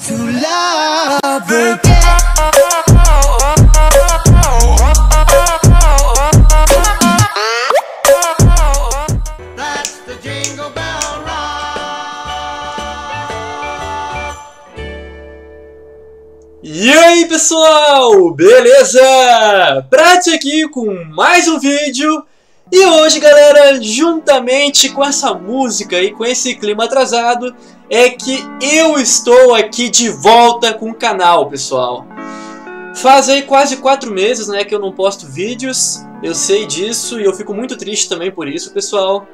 to love again. E aí pessoal, beleza? Prati aqui com mais um vídeo e hoje galera, juntamente com essa música e com esse clima atrasado é que eu estou aqui de volta com o canal pessoal Faz aí quase 4 meses né, que eu não posto vídeos, eu sei disso e eu fico muito triste também por isso pessoal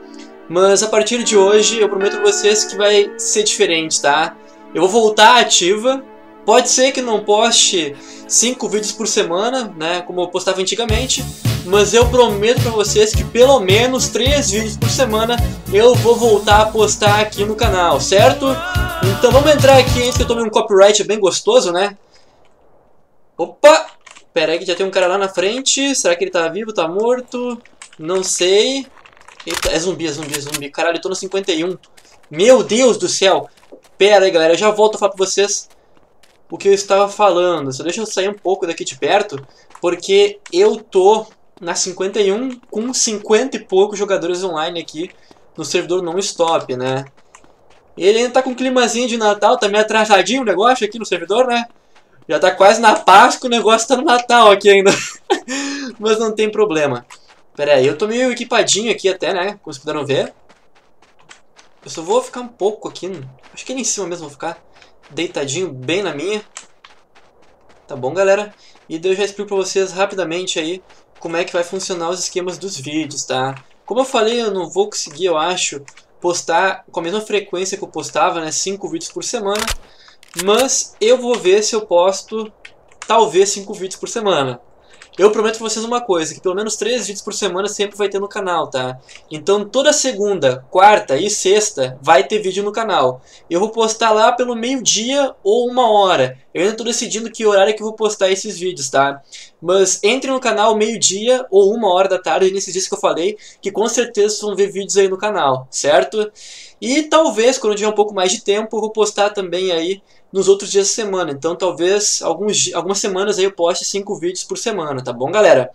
Mas a partir de hoje eu prometo a vocês que vai ser diferente, tá? Eu vou voltar ativa Pode ser que não poste 5 vídeos por semana, né, como eu postava antigamente, mas eu prometo pra vocês que pelo menos 3 vídeos por semana eu vou voltar a postar aqui no canal, certo? Então vamos entrar aqui antes que eu tome um copyright bem gostoso, né? Opa! Pera aí que já tem um cara lá na frente, será que ele tá vivo, tá morto? Não sei. Eita, é zumbi, é zumbi, é zumbi. Caralho, eu tô no 51. Meu Deus do céu! Pera aí galera, eu já volto a falar pra vocês o que eu estava falando. Só deixa eu sair um pouco daqui de perto, porque eu tô na 51 com 50 e poucos jogadores online aqui no servidor non-stop, né? Ele ainda tá com um climazinho de Natal, tá meio atrasadinho o negócio aqui no servidor, né? Já tá quase na Páscoa, o negócio tá no Natal aqui ainda. Mas não tem problema. Pera aí, eu tô meio equipadinho aqui até, né? Como vocês puderam ver. Eu só vou ficar um pouco aqui. Acho que ali em cima mesmo vou ficar deitadinho bem na minha. Tá bom, galera? E eu já explico pra vocês rapidamente aí como é que vai funcionar os esquemas dos vídeos, tá? Como eu falei, eu não vou conseguir, eu acho, postar com a mesma frequência que eu postava, né? 5 vídeos por semana. Mas eu vou ver se eu posto, talvez, 5 vídeos por semana. Eu prometo pra vocês uma coisa, que pelo menos 3 vídeos por semana sempre vai ter no canal, tá? Então toda segunda, quarta e sexta vai ter vídeo no canal. Eu vou postar lá pelo meio-dia ou uma hora. Eu ainda tô decidindo que horário que eu vou postar esses vídeos, tá? Mas entre no canal meio-dia ou uma hora da tarde, nesses dias que eu falei, que com certeza vocês vão ver vídeos aí no canal, certo? E talvez, quando eu tiver um pouco mais de tempo, eu vou postar também aí nos outros dias da semana. Então talvez alguns, algumas semanas aí eu poste 5 vídeos por semana, tá bom, galera?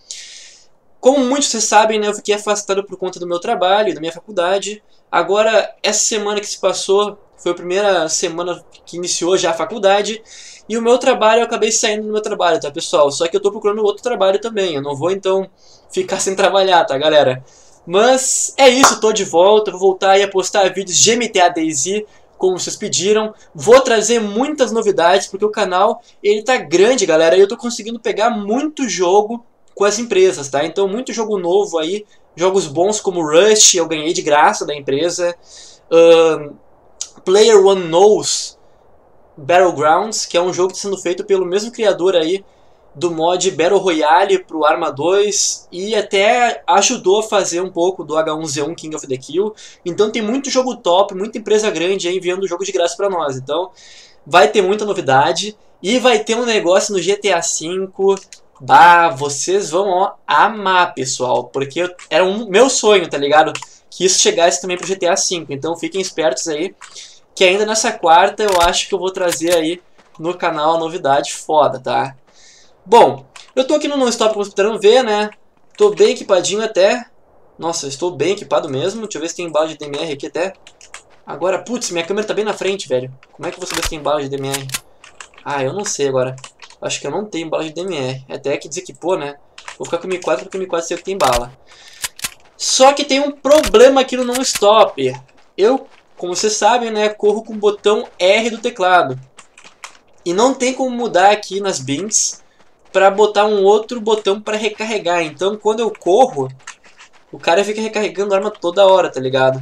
Como muitos vocês sabem, né, eu fiquei afastado por conta do meu trabalho, da minha faculdade. Agora, essa semana que se passou, foi a primeira semana que iniciou já a faculdade. E o meu trabalho, eu acabei saindo do meu trabalho, tá, pessoal? Só que eu tô procurando outro trabalho também. Eu não vou, então, ficar sem trabalhar, tá, galera? Mas é isso, tô de volta. Vou voltar aí a postar vídeos de MTA DayZ como vocês pediram. Vou trazer muitas novidades, porque o canal ele tá grande, galera, e eu tô conseguindo pegar muito jogo com as empresas, tá? Então, muito jogo novo aí, jogos bons como Rush, eu ganhei de graça da empresa. Um, Player One Knows Battlegrounds, que é um jogo que está sendo feito pelo mesmo criador aí do mod Battle Royale pro Arma 2 e até ajudou a fazer um pouco do H1Z1 King of the Kill. Então tem muito jogo top, muita empresa grande aí enviando jogo de graça para nós. Então vai ter muita novidade e vai ter um negócio no GTA V. Bah, vocês vão ó, amar, pessoal, porque era um meu sonho, tá ligado? Que isso chegasse também pro GTA V. Então fiquem espertos aí, que ainda nessa quarta eu acho que eu vou trazer aí no canal a novidade foda, tá? Bom, eu tô aqui no non-stop puderam ver, né? Tô bem equipadinho até. Nossa, estou bem equipado mesmo. Deixa eu ver se tem bala de DMR aqui até. Agora, putz, minha câmera tá bem na frente, velho. Como é que eu vou saber se tem bala de DMR? Ah, eu não sei agora. Acho que eu não tenho bala de DMR. Até que desequipou, né? Vou ficar com o Mi4 porque o Mi4 sei que tem bala. Só que tem um problema aqui no non-stop. Eu, como vocês sabem, né, corro com o botão R do teclado. E não tem como mudar aqui nas bins para botar um outro botão para recarregar. Então, quando eu corro, o cara fica recarregando a arma toda hora, tá ligado?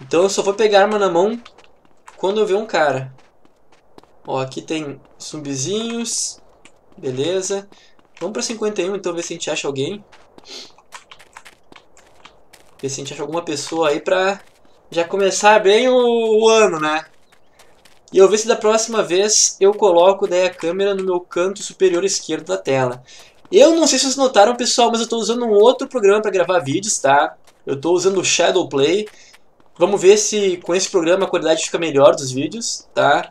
Então, eu só vou pegar a arma na mão quando eu ver um cara. Ó, aqui tem zumbizinhos. Beleza. Vamos pra 51, então, ver se a gente acha alguém. Ver se a gente acha alguma pessoa aí pra já começar bem o, o ano, né? E eu ver se da próxima vez eu coloco daí a câmera no meu canto superior esquerdo da tela. Eu não sei se vocês notaram, pessoal, mas eu estou usando um outro programa para gravar vídeos, tá? Eu estou usando o Shadowplay. Vamos ver se com esse programa a qualidade fica melhor dos vídeos, tá?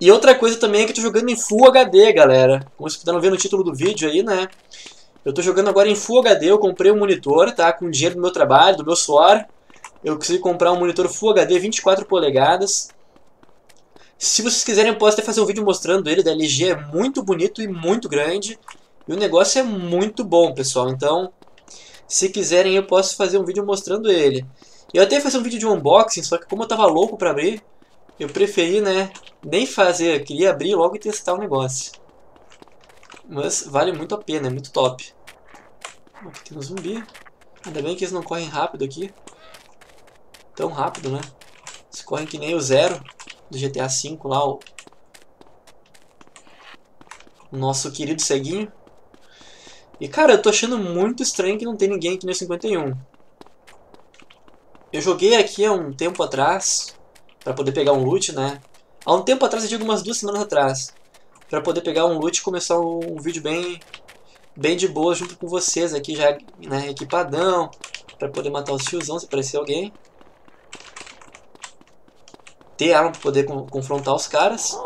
E outra coisa também é que eu tô jogando em Full HD, galera. Como vocês puderam ver no título do vídeo aí, né? Eu tô jogando agora em Full HD, eu comprei um monitor, tá? Com dinheiro do meu trabalho, do meu suor. Eu consegui comprar um monitor Full HD 24 polegadas. Se vocês quiserem, eu posso até fazer um vídeo mostrando ele, da LG. É muito bonito e muito grande. E o negócio é muito bom, pessoal. Então, se quiserem, eu posso fazer um vídeo mostrando ele. Eu até ia fazer um vídeo de unboxing, só que como eu tava louco pra abrir, eu preferi, né, nem fazer. Eu queria abrir logo e testar o negócio. Mas vale muito a pena, é muito top. Aqui tem um zumbi. Ainda bem que eles não correm rápido aqui. Tão rápido, né? Eles correm que nem o Zero do GTA V lá, o, nosso querido ceguinho. E cara, eu tô achando muito estranho que não tem ninguém aqui no 51. Eu joguei aqui há um tempo atrás, para poder pegar um loot, né? Há um tempo atrás, eu digo umas duas semanas atrás, para poder pegar um loot e começar um vídeo bem, bem de boa junto com vocês aqui já, né, equipadão, para poder matar os tiozão se aparecer alguém. Ter arma para poder confrontar os caras.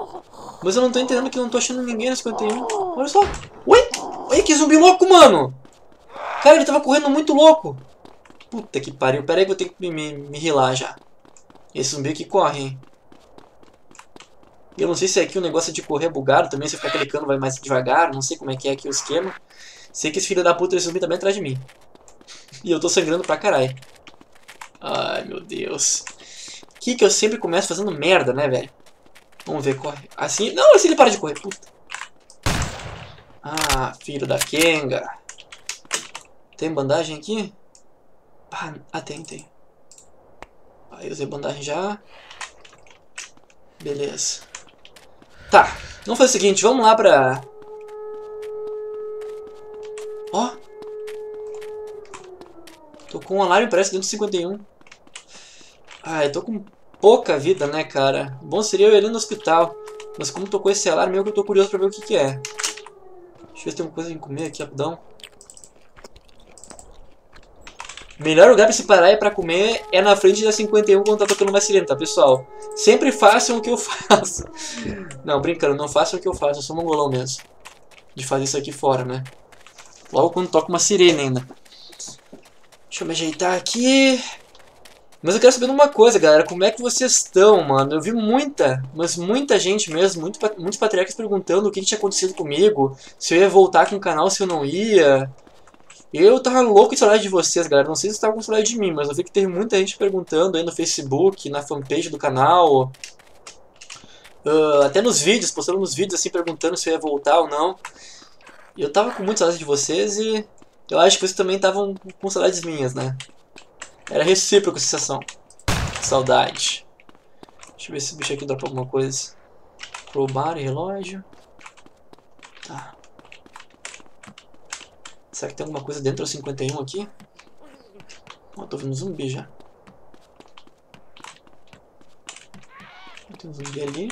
Mas eu não tô entendendo que eu não tô achando ninguém no 51. Olha só. Oi? Oi, que zumbi louco, mano. Cara, ele tava correndo muito louco. Puta que pariu. Pera aí que eu tenho que me, me, rilar já. Esse zumbi que corre, hein. Eu não sei se aqui o negócio de correr é bugado também. Se ficar clicando vai mais devagar. Não sei como é que é aqui o esquema. Sei que esse filho da puta desse zumbi tá bem atrás de mim. E eu tô sangrando pra caralho. Ai, meu Deus. Que que eu sempre começo fazendo merda, né, velho? Vamos ver, corre. Assim. Não, assim ele para de correr, puta. Ah, filho da Kenga. Tem bandagem aqui? Ah, ah tem, tem. Aí usei bandagem já. Beleza. Tá, vamos fazer o seguinte, vamos lá pra... Ó. Tô com um alarme, parece, dentro do 51. Ah, eu tô com pouca vida, né, cara? Bom seria eu ir no hospital. Mas como tocou esse alarme, eu tô curioso pra ver o que que é. Deixa eu ver se tem alguma coisa pra comer aqui, rapidão. Melhor lugar pra se parar e pra comer é na frente da 51 quando tá tocando uma sirene, tá, pessoal? Sempre façam o que eu faço. Não, brincando, não façam o que eu faço, eu sou mongolão mesmo. De fazer isso aqui fora, né? Logo quando toca uma sirene ainda. Deixa eu me ajeitar aqui. Mas eu quero saber uma coisa, galera. Como é que vocês estão, mano? Eu vi muita, mas muita gente mesmo, muito, muitos patriarcas perguntando o que, que tinha acontecido comigo. Se eu ia voltar com o canal, se eu não ia. Eu tava louco de saudade de vocês, galera. Não sei se vocês estavam com saudade de mim, mas eu vi que teve muita gente perguntando aí no Facebook, na fanpage do canal. Uh, até nos vídeos, postando nos vídeos assim, perguntando se eu ia voltar ou não. Eu tava com muita saudade de vocês e eu acho que vocês também estavam com saudades minhas, né? Era recíproco a sensação. Saudade. Deixa eu ver se esse bicho aqui pra alguma coisa. Crowbar e relógio. Tá. Será que tem alguma coisa dentro do 51 aqui? Ó, tô vendo um zumbi já. Tem um zumbi ali.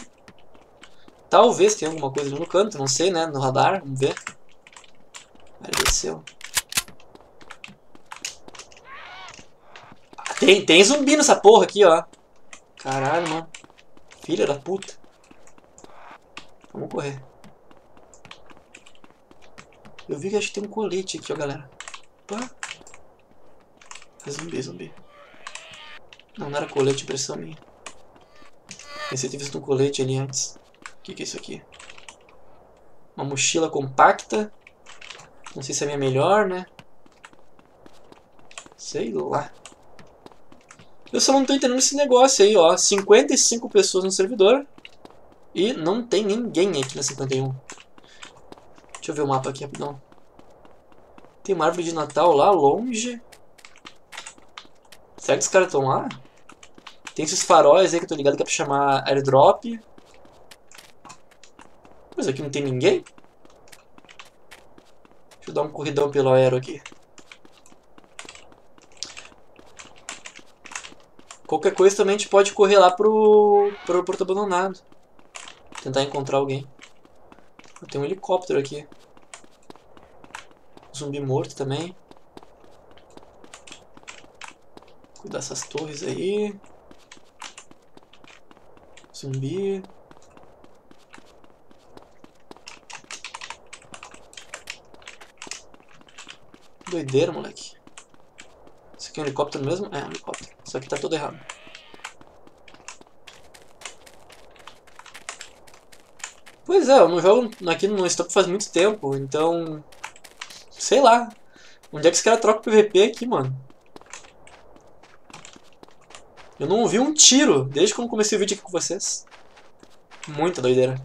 Talvez tenha alguma coisa ali no canto, não sei, né? No radar, vamos ver. Ele desceu. Tem, tem zumbi nessa porra aqui, ó. Caralho, mano. Filha da puta. Vamos correr. Eu vi que acho que tem um colete aqui, ó, galera. Opa. É zumbi, zumbi. Não, não era colete, impressão minha. Pensei ter visto um colete ali antes. O que, que é isso aqui? Uma mochila compacta. Não sei se é a minha melhor, né? Sei lá. Eu só não tô entendendo esse negócio aí, ó. 55 pessoas no servidor. E não tem ninguém aqui na 51. Deixa eu ver o mapa aqui rapidão. Tem uma árvore de Natal lá longe. Será que os caras estão lá? Tem esses faróis aí que eu tô ligado que é pra chamar airdrop. Mas aqui não tem ninguém? Deixa eu dar um corridão pelo aero aqui. Qualquer coisa também a gente pode correr lá pro, pro porto abandonado. Tentar encontrar alguém. Tem um helicóptero aqui. Zumbi morto também. Cuidar essas torres aí. Zumbi. Doideira, moleque. Isso aqui é um helicóptero mesmo? É, um helicóptero. Isso aqui tá todo errado. Pois é, eu não jogo aqui no stop faz muito tempo, então... Sei lá. Onde é que esse cara troca o PVP aqui, mano? Eu não ouvi um tiro desde que eu comecei o vídeo aqui com vocês. Muita doideira.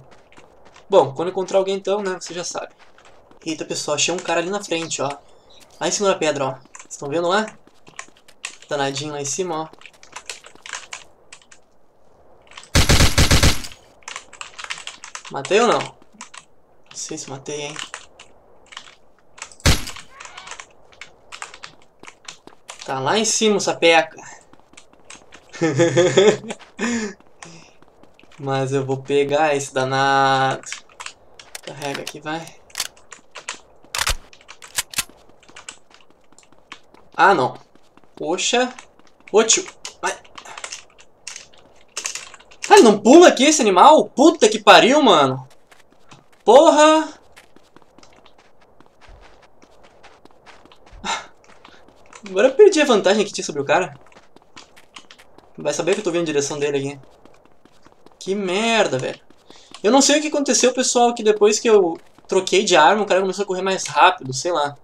Bom, quando encontrar alguém então, né, você já sabe. Eita, pessoal, achei um cara ali na frente, ó. Lá em cima da pedra, ó. Vocês estão vendo lá? Danadinho lá em cima, ó. Matei ou não? Não sei se matei, hein. Tá lá em cima sapeca. Mas eu vou pegar esse danado. Carrega aqui, vai. Ah, não. Poxa. Ô, tio. Ah, ele não pula aqui esse animal? Puta que pariu, mano. Porra. Agora eu perdi a vantagem que tinha sobre o cara. Vai saber que eu tô vindo em direção dele aqui. Que merda, velho. Eu não sei o que aconteceu, pessoal, que depois que eu troquei de arma, o cara começou a correr mais rápido, sei lá.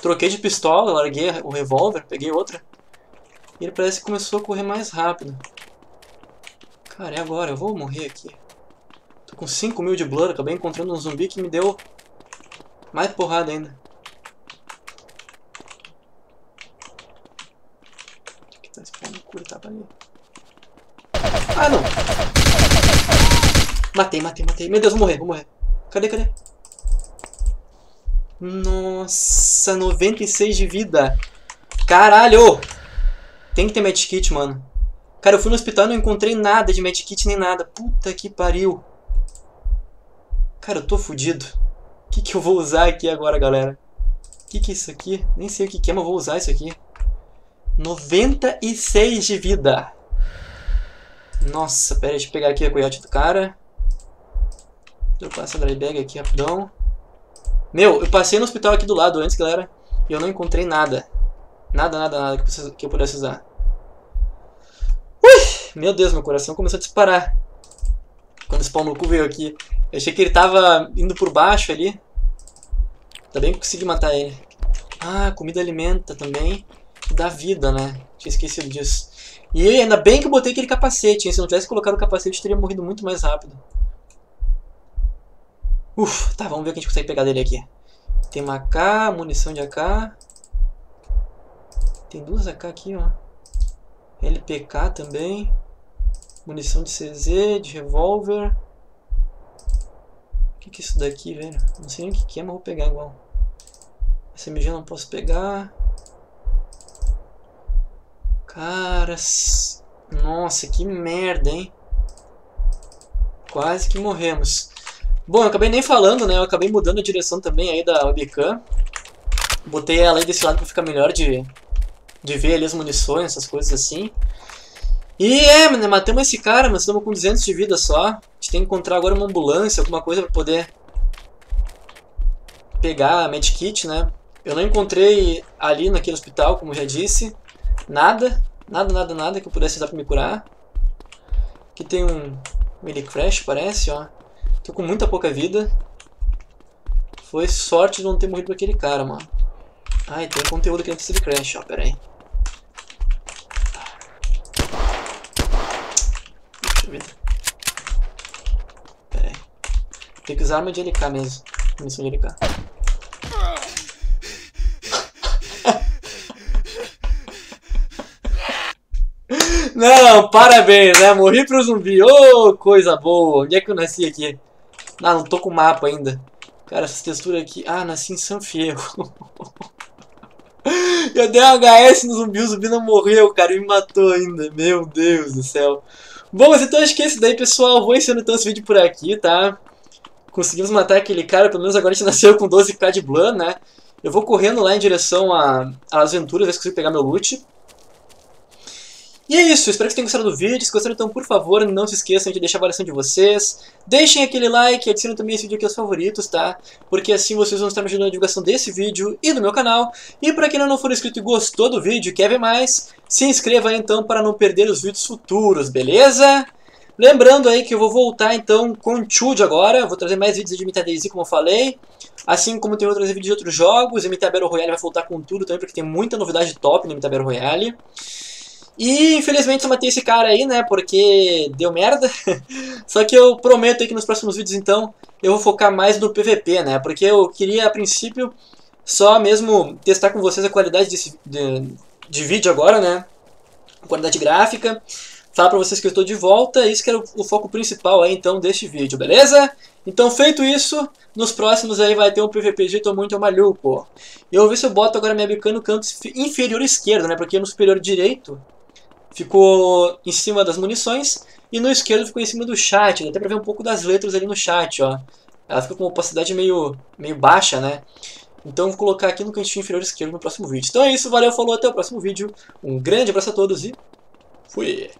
Troquei de pistola, larguei o revólver, peguei outra. E ele parece que começou a correr mais rápido. Cara, é agora, eu vou morrer aqui. Tô com 5 mil de blood, acabei encontrando um zumbi que me deu mais porrada ainda. Aqui tá spawn cura, tava ali. Ah, não! Matei, matei, matei. Meu Deus, vou morrer, vou morrer. Cadê, cadê? Nossa, 96 de vida. Caralho! Tem que ter medkit, mano. Cara, eu fui no hospital e não encontrei nada de medkit nem nada. Puta que pariu. Cara, eu tô fudido. O que, que eu vou usar aqui agora, galera? O que, que é isso aqui? Nem sei o que, que é, mas vou usar isso aqui. 96 de vida. Nossa, pera deixa eu pegar aqui a coiote do cara. Dropar essa dry bag aqui rapidão. Meu, eu passei no hospital aqui do lado antes, galera. E eu não encontrei nada. Nada, nada, nada que, eu pudesse usar. Ui! Meu Deus, meu coração começou a disparar. Quando esse pau no cu veio aqui. Eu achei que ele tava indo por baixo ali. Ainda bem que consegui matar ele. Ah, comida alimenta também. Dá vida, né? Tinha esquecido disso. E ainda bem que eu botei aquele capacete, hein? Se eu não tivesse colocado o capacete, eu teria morrido muito mais rápido. Uf, tá, vamos ver o que a gente consegue pegar dele aqui. Tem uma AK, munição de AK. Tem duas AK aqui, ó. LPK também. Munição de CZ, de revólver. O que, que é isso daqui, velho? Não sei nem o que, que é, mas vou pegar igual. SMG não posso pegar. Caras. Nossa, que merda, hein? Quase que morremos. Bom, eu acabei nem falando, né? Eu acabei mudando a direção também aí da webcam. Botei ela aí desse lado pra ficar melhor de, de ver ali as munições, essas coisas assim. E é, né, matamos esse cara, mas estamos com 200 de vida só. A gente tem que encontrar agora uma ambulância, alguma coisa pra poder pegar a medkit, né? Eu não encontrei ali naquele hospital, como já disse. Nada, nada, nada, nada que eu pudesse usar pra me curar. Aqui tem um melee crash, parece, ó. Tô com muita pouca vida. Foi sorte de não ter morrido pra aquele cara, mano. Ai, tem conteúdo aqui antes de crash, ó, pera aí. Deixa eu ver. Pera aí. Tem que usar arma de LK mesmo. Munição de LK. Não, parabéns, né? Morri pro zumbi. Ô, oh, coisa boa. Onde é que eu nasci aqui? Ah, não tô com o mapa ainda. Cara, essa textura aqui... Ah, nasci em San Fierro. eu dei um HS no zumbi, o zumbi não morreu, cara. Me matou ainda. Meu Deus do céu. Bom, mas então acho que é isso daí, pessoal. Vou encerrando então esse vídeo por aqui, tá? Conseguimos matar aquele cara. Pelo menos agora a gente nasceu com 12k de Blan, né? Eu vou correndo lá em direção às aventuras, ver se consigo pegar meu loot. E é isso, espero que tenham gostado do vídeo. Se gostaram, então, por favor, não se esqueçam de deixar a avaliação de vocês. Deixem aquele like, adicitem também esse vídeo aqui aos favoritos, tá? Porque assim vocês vão estar me ajudando na divulgação desse vídeo e do meu canal. E para quem não for inscrito e gostou do vídeo e quer ver mais, se inscreva aí então para não perder os vídeos futuros, beleza? Lembrando aí que eu vou voltar então com Chude agora, vou trazer mais vídeos de Daisy como eu falei. Assim como tem outros vídeos de outros jogos, Imita Battle Royale vai voltar com tudo também, porque tem muita novidade top no Imita Battle Royale. E infelizmente eu matei esse cara aí, né? Porque deu merda. Só que eu prometo aí que nos próximos vídeos então eu vou focar mais no PVP, né? Porque eu queria a princípio só mesmo testar com vocês a qualidade desse, de, de vídeo agora, né? Qualidade gráfica. Falar pra vocês que eu estou de volta. Isso que era o, o foco principal aí então deste vídeo, beleza? Então feito isso, nos próximos aí vai ter um PVPG Tô Muito Maluco. Eu vou ver se eu boto agora minha bica no canto inferior esquerdo, né? Porque no superior direito ficou em cima das munições e no esquerdo ficou em cima do chat. Dá até pra ver um pouco das letras ali no chat, ó. Ela fica com uma opacidade meio, meio baixa, né? Então vou colocar aqui no cantinho inferior esquerdo no próximo vídeo. Então é isso, valeu, falou, até o próximo vídeo. Um grande abraço a todos e fui!